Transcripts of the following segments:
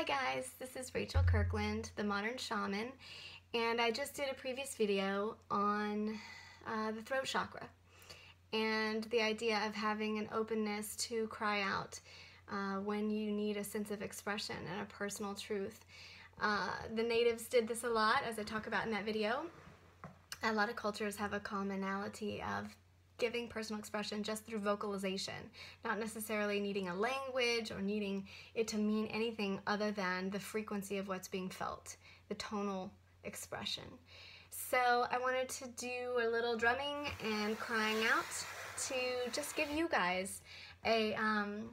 Hi guys, this is Rachel Kirkland, the Modern Shaman, and I just did a previous video on uh, the throat chakra and the idea of having an openness to cry out uh, when you need a sense of expression and a personal truth. Uh, the natives did this a lot, as I talk about in that video. A lot of cultures have a commonality of giving personal expression just through vocalization, not necessarily needing a language or needing it to mean anything other than the frequency of what's being felt, the tonal expression. So I wanted to do a little drumming and crying out to just give you guys a um,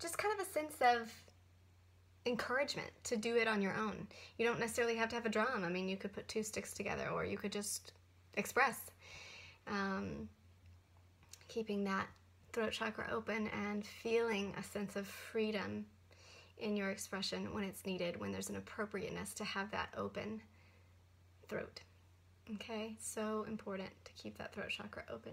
just kind of a sense of encouragement to do it on your own. You don't necessarily have to have a drum. I mean, you could put two sticks together or you could just express. Um, keeping that throat chakra open and feeling a sense of freedom in your expression when it's needed, when there's an appropriateness to have that open throat. Okay, so important to keep that throat chakra open.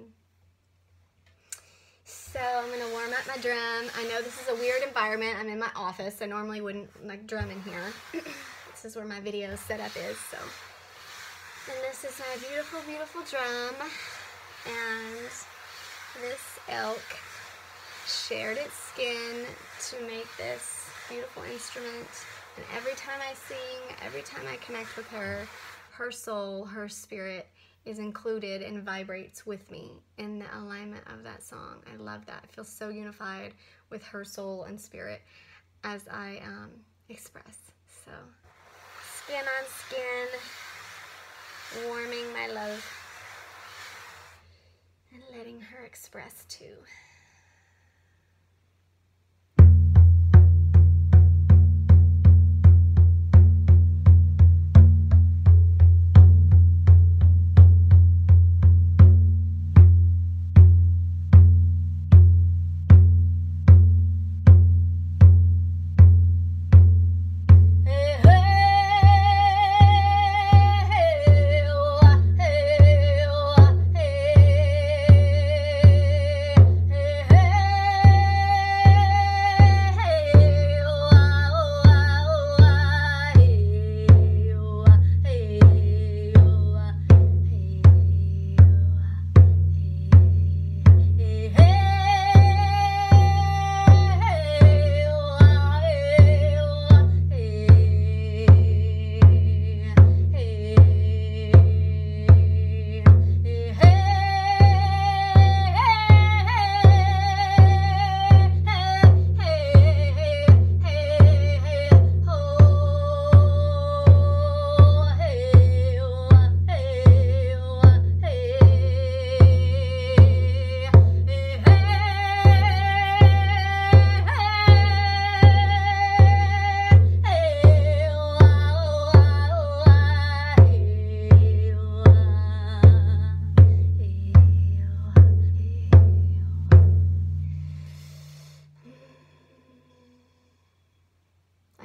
So I'm gonna warm up my drum. I know this is a weird environment. I'm in my office. I normally wouldn't like drum in here. this is where my video setup is, so. And this is my beautiful, beautiful drum. And this elk shared its skin to make this beautiful instrument. And every time I sing, every time I connect with her, her soul, her spirit is included and vibrates with me in the alignment of that song. I love that. I feel so unified with her soul and spirit as I um, express. So, skin on skin, warming my love express too.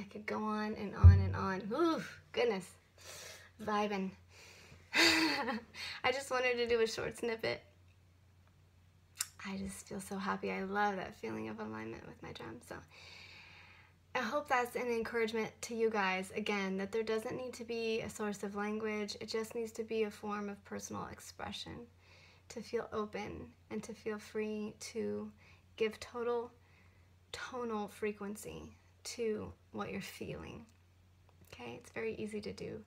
Could go on and on and on. Ooh, goodness, vibing. I just wanted to do a short snippet. I just feel so happy. I love that feeling of alignment with my drum. So I hope that's an encouragement to you guys, again, that there doesn't need to be a source of language. It just needs to be a form of personal expression to feel open and to feel free to give total tonal frequency to what you're feeling. Okay, it's very easy to do.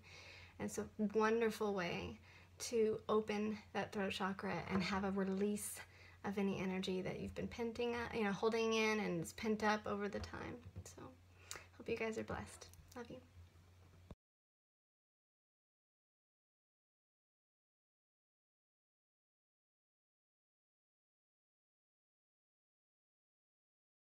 And it's a wonderful way to open that throat chakra and have a release of any energy that you've been penting, you know, holding in and it's pent up over the time. So, hope you guys are blessed. Love you.